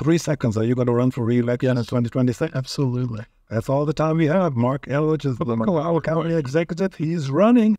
three seconds. Are you going to run for re-election in 2026? Absolutely. That's all the time we have. Marc Elrich is the County Executive. He's running.